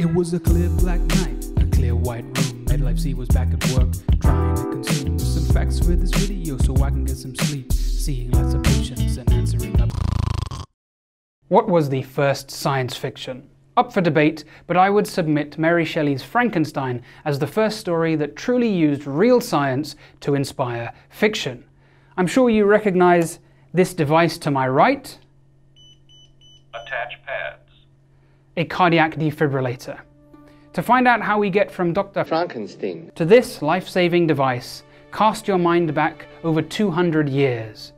It was a clear black night, a clear white room. Midlife C was back at work, trying to consume some facts for this video so I can get some sleep, seeing lots of patients and answering up. What was the first science fiction? Up for debate, but I would submit Mary Shelley's Frankenstein as the first story that truly used real science to inspire fiction. I'm sure you recognize this device to my right. Attach pads. A cardiac defibrillator. To find out how we get from Dr. Frankenstein. to this life-saving device, cast your mind back over 200 years,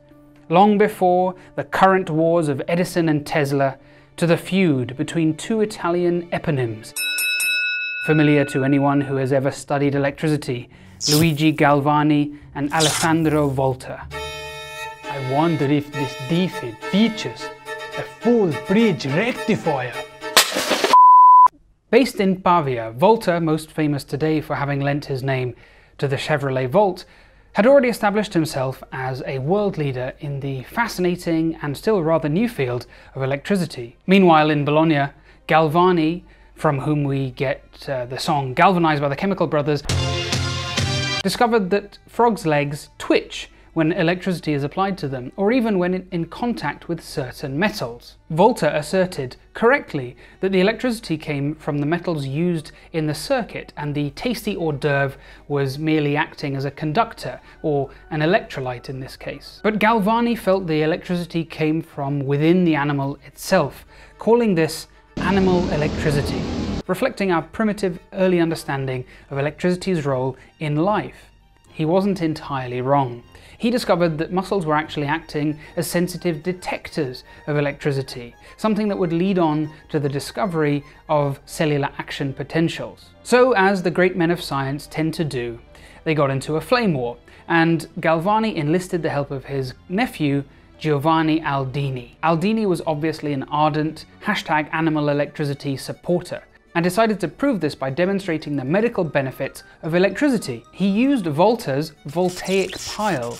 long before the current wars of Edison and Tesla to the feud between two Italian eponyms, familiar to anyone who has ever studied electricity, Luigi Galvani and Alessandro Volta. I wonder if this defib features a full bridge rectifier. Based in Pavia, Volta, most famous today for having lent his name to the Chevrolet Volt, had already established himself as a world leader in the fascinating and still rather new field of electricity. Meanwhile, in Bologna, Galvani, from whom we get uh, the song Galvanized by the Chemical Brothers, discovered that frogs' legs twitch when electricity is applied to them, or even when in- contact with certain metals. Volta asserted correctly that the electricity came from the metals used in the circuit, and the tasty hors d'oeuvre was merely acting as a conductor, or an electrolyte in this case. But Galvani felt the electricity came from within the animal itself, calling this animal electricity, reflecting our primitive early understanding of electricity's role in life. He wasn't entirely wrong. He discovered that muscles were actually acting as sensitive detectors of electricity, something that would lead on to the discovery of cellular action potentials. So, as the great men of science tend to do, they got into a flame war, and Galvani enlisted the help of his nephew, Giovanni Aldini. Aldini was obviously an ardent hashtag animal electricity supporter and decided to prove this by demonstrating the medical benefits of electricity. He used Volta's voltaic pile,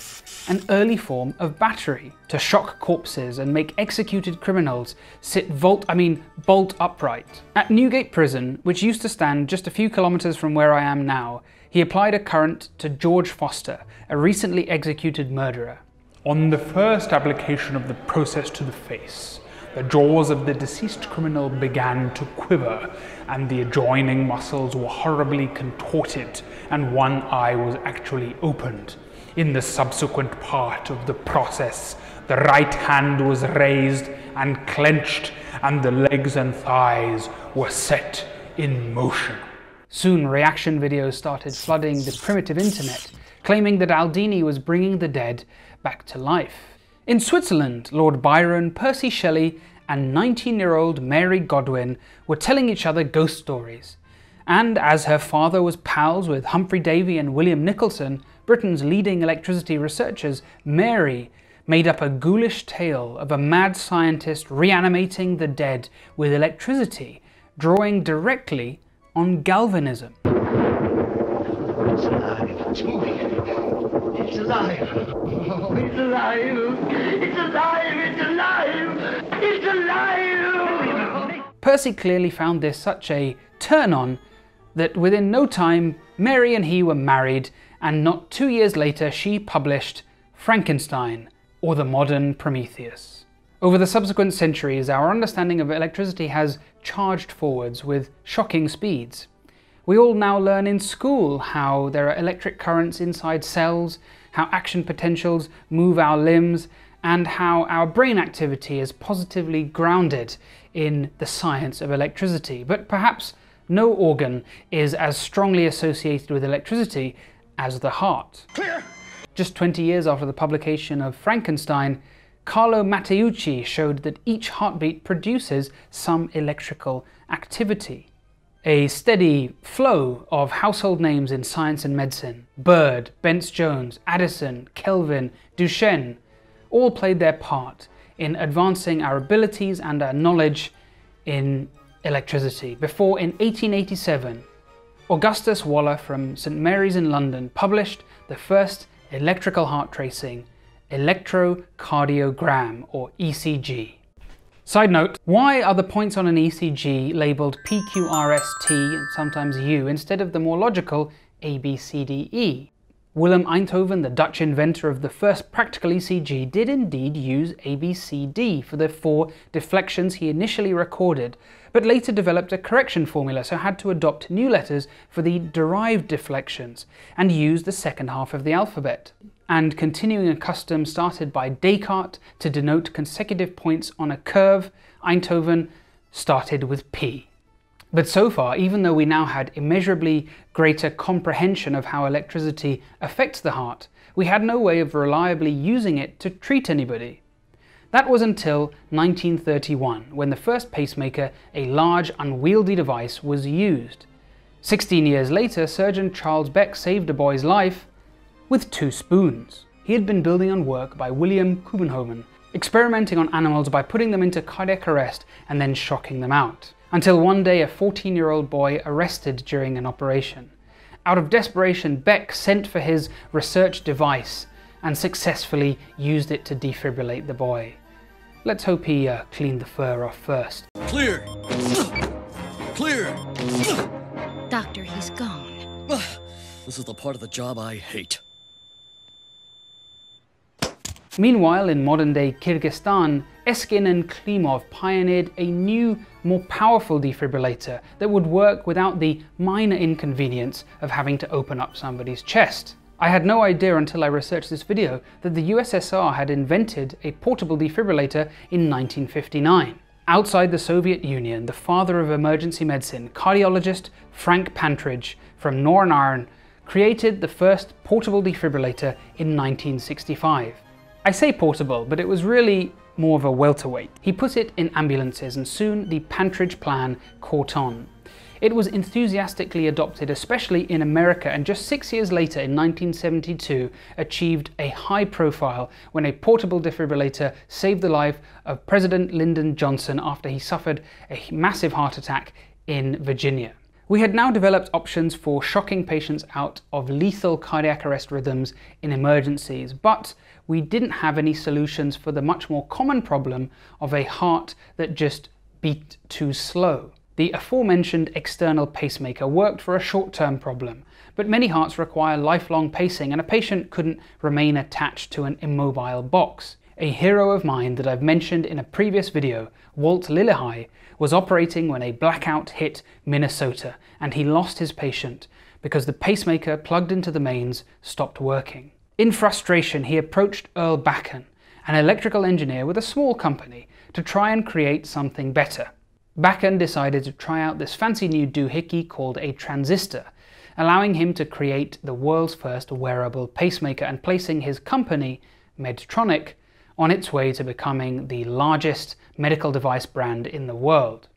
an early form of battery, to shock corpses and make executed criminals sit volt I mean bolt upright. At Newgate Prison, which used to stand just a few kilometers from where I am now, he applied a current to George Foster, a recently executed murderer. On the first application of the process to the face, the jaws of the deceased criminal began to quiver, and the adjoining muscles were horribly contorted, and one eye was actually opened. In the subsequent part of the process, the right hand was raised and clenched, and the legs and thighs were set in motion. Soon, reaction videos started flooding the primitive internet, claiming that Aldini was bringing the dead back to life. In Switzerland, Lord Byron, Percy Shelley, and 19 year old Mary Godwin were telling each other ghost stories. And as her father was pals with Humphrey Davy and William Nicholson, Britain's leading electricity researchers, Mary made up a ghoulish tale of a mad scientist reanimating the dead with electricity, drawing directly on galvanism. It's alive. It's moving. It's alive. Oh, it's alive. It's alive. It's alive. It's alive. Percy clearly found this such a turn on that within no time, Mary and he were married, and not two years later, she published Frankenstein, or the Modern Prometheus. Over the subsequent centuries, our understanding of electricity has charged forwards with shocking speeds. We all now learn in school how there are electric currents inside cells, how action potentials move our limbs, and how our brain activity is positively grounded in the science of electricity. But perhaps no organ is as strongly associated with electricity as the heart. Clear. Just 20 years after the publication of Frankenstein, Carlo Matteucci showed that each heartbeat produces some electrical activity. A steady flow of household names in science and medicine Bird, Bence Jones, Addison, Kelvin, Duchenne all played their part in advancing our abilities and our knowledge in electricity. Before, in 1887, Augustus Waller from St Mary's in London published the first electrical heart tracing electrocardiogram or ECG. Side note, why are the points on an ECG labelled PQRST and sometimes U instead of the more logical ABCDE? Willem Einthoven, the Dutch inventor of the first practical ECG, did indeed use ABCD for the four deflections he initially recorded, but later developed a correction formula so had to adopt new letters for the derived deflections and use the second half of the alphabet. And continuing a custom started by Descartes to denote consecutive points on a curve, Einthoven started with P. But so far, even though we now had immeasurably greater comprehension of how electricity affects the heart, we had no way of reliably using it to treat anybody. That was until 1931, when the first pacemaker, a large unwieldy device, was used. 16 years later, surgeon Charles Beck saved a boy's life with two spoons. He had been building on work by William Kouwenhoven, experimenting on animals by putting them into cardiac arrest and then shocking them out until one day a 14 year old boy arrested during an operation. Out of desperation, Beck sent for his research device and successfully used it to defibrillate the boy. Let's hope he uh, cleaned the fur off first. Clear. Clear. Doctor, he's gone. This is the part of the job I hate. Meanwhile, in modern-day Kyrgyzstan, Eskin and Klimov pioneered a new, more powerful defibrillator that would work without the minor inconvenience of having to open up somebody's chest. I had no idea until I researched this video that the USSR had invented a portable defibrillator in 1959. Outside the Soviet Union, the father of emergency medicine, cardiologist Frank Pantridge from Ireland, created the first portable defibrillator in 1965. I say portable, but it was really more of a welterweight. He put it in ambulances and soon the Pantridge plan caught on. It was enthusiastically adopted, especially in America, and just six years later, in 1972, achieved a high profile when a portable defibrillator saved the life of President Lyndon Johnson after he suffered a massive heart attack in Virginia. We had now developed options for shocking patients out of lethal cardiac arrest rhythms in emergencies, but we didn't have any solutions for the much more common problem of a heart that just beat too slow. The aforementioned external pacemaker worked for a short-term problem, but many hearts require lifelong pacing and a patient couldn't remain attached to an immobile box. A hero of mine that I've mentioned in a previous video, Walt Lillehei, was operating when a blackout hit Minnesota and he lost his patient because the pacemaker plugged into the mains stopped working. In frustration, he approached Earl Bakken, an electrical engineer with a small company, to try and create something better. Bakken decided to try out this fancy new doohickey called a transistor, allowing him to create the world's first wearable pacemaker and placing his company, Medtronic, on its way to becoming the largest medical device brand in the world.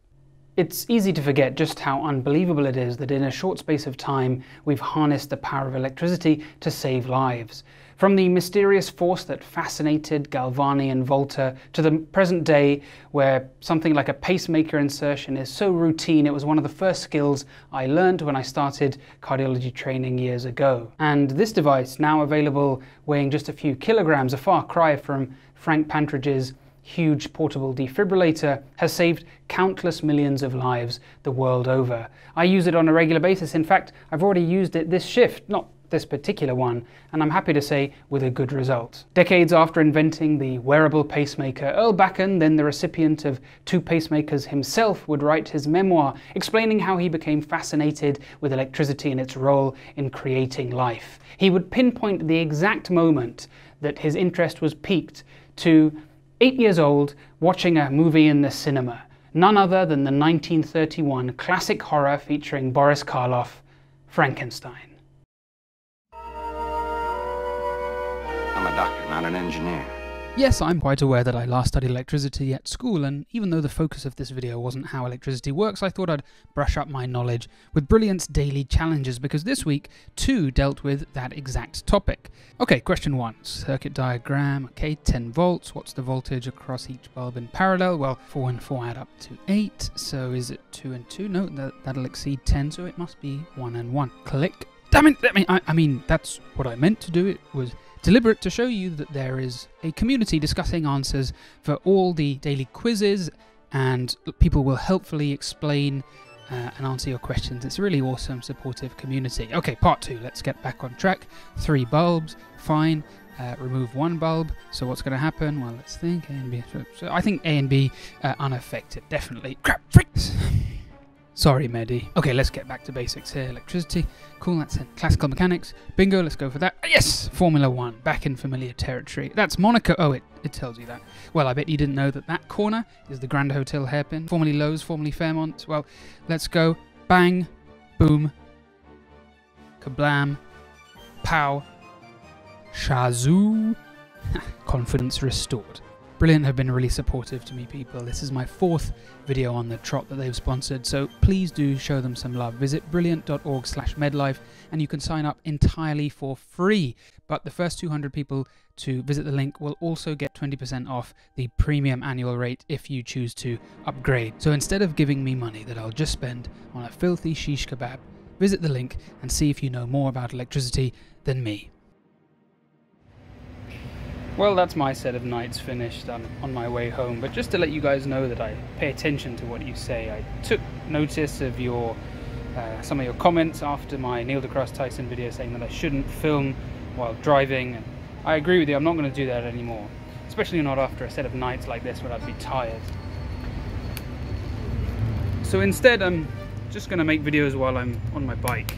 It's easy to forget just how unbelievable it is that in a short space of time we've harnessed the power of electricity to save lives. From the mysterious force that fascinated Galvani and Volta to the present day where something like a pacemaker insertion is so routine it was one of the first skills I learned when I started cardiology training years ago. And this device, now available weighing just a few kilograms, a far cry from Frank Pantridge's huge portable defibrillator has saved countless millions of lives the world over. I use it on a regular basis. In fact, I've already used it this shift, not this particular one, and I'm happy to say with a good result. Decades after inventing the wearable pacemaker, Earl Bakken, then the recipient of two pacemakers himself, would write his memoir explaining how he became fascinated with electricity and its role in creating life. He would pinpoint the exact moment that his interest was piqued to eight years old, watching a movie in the cinema, none other than the 1931 classic horror featuring Boris Karloff, Frankenstein. A doctor, not an engineer. Yes, I'm quite aware that I last studied electricity at school, and even though the focus of this video wasn't how electricity works, I thought I'd brush up my knowledge with Brilliant's daily challenges, because this week, two dealt with that exact topic. Okay, question one. Circuit diagram, okay, 10 volts, what's the voltage across each bulb in parallel? Well, 4 and 4 add up to 8, so is it 2 and 2? No, that, that'll exceed 10, so it must be 1 and 1. Click. Damn it, I mean, I, I mean, that's what I meant to do, it was deliberate to show you that there is a community discussing answers for all the daily quizzes, and people will helpfully explain uh, and answer your questions. It's a really awesome, supportive community. Okay, part two. Let's get back on track. Three bulbs, fine. Uh, remove one bulb. So what's going to happen? Well, let's think. A and B. So I think A and B uh, unaffected. Definitely. Crap. Freaks. Sorry, Medi. Okay, let's get back to basics here. Electricity. Cool, that's it. Classical mechanics. Bingo, let's go for that. Ah, yes! Formula One. Back in familiar territory. That's Monaco. Oh, it, it tells you that. Well, I bet you didn't know that that corner is the Grand Hotel hairpin. Formerly Loews, formerly Fairmont. Well, let's go. Bang. Boom. Kablam. Pow. Shazoo. Confidence restored. Brilliant have been really supportive to me, people. This is my fourth video on the trot that they've sponsored, so please do show them some love. Visit brilliant.org slash medlife and you can sign up entirely for free. But the first 200 people to visit the link will also get 20% off the premium annual rate if you choose to upgrade. So instead of giving me money that I'll just spend on a filthy shish kebab, visit the link and see if you know more about electricity than me. Well, that's my set of nights finished. I'm on my way home. But just to let you guys know that I pay attention to what you say, I took notice of your uh, some of your comments after my Neil deGrasse Tyson video saying that I shouldn't film while driving. I agree with you. I'm not going to do that anymore, especially not after a set of nights like this when I'd be tired. So instead, I'm just going to make videos while I'm on my bike.